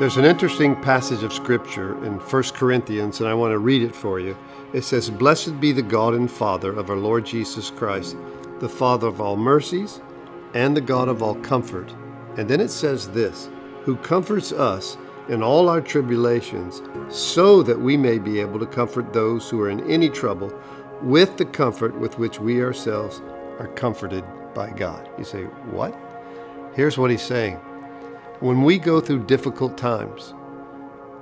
There's an interesting passage of scripture in 1 Corinthians, and I want to read it for you. It says, Blessed be the God and Father of our Lord Jesus Christ, the Father of all mercies and the God of all comfort. And then it says this, who comforts us in all our tribulations, so that we may be able to comfort those who are in any trouble with the comfort with which we ourselves are comforted by God. You say, What? Here's what he's saying. When we go through difficult times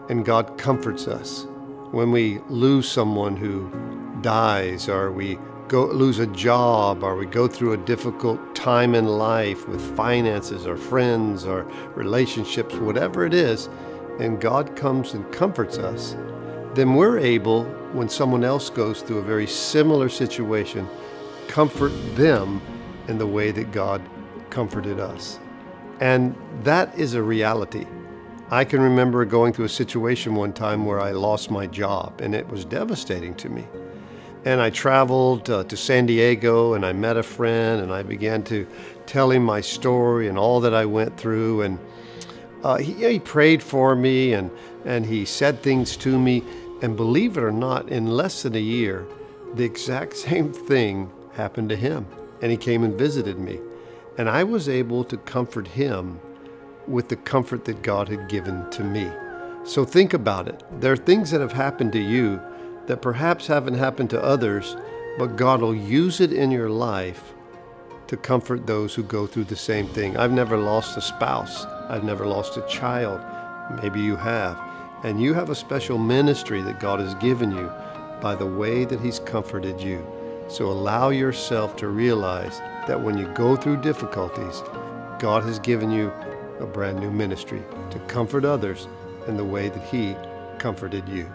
and God comforts us, when we lose someone who dies, or we go lose a job, or we go through a difficult time in life with finances, or friends, or relationships, whatever it is, and God comes and comforts us, then we're able, when someone else goes through a very similar situation, comfort them in the way that God comforted us. And that is a reality. I can remember going through a situation one time where I lost my job, and it was devastating to me. And I traveled uh, to San Diego and I met a friend and I began to tell him my story and all that I went through. And uh, he, he prayed for me and, and he said things to me. And believe it or not, in less than a year, the exact same thing happened to him. And he came and visited me. And I was able to comfort him with the comfort that God had given to me. So think about it. There are things that have happened to you that perhaps haven't happened to others, but God will use it in your life to comfort those who go through the same thing. I've never lost a spouse. I've never lost a child. Maybe you have. And you have a special ministry that God has given you by the way that He's comforted you. So allow yourself to realize that when you go through difficulties, God has given you a brand new ministry to comfort others in the way that He comforted you.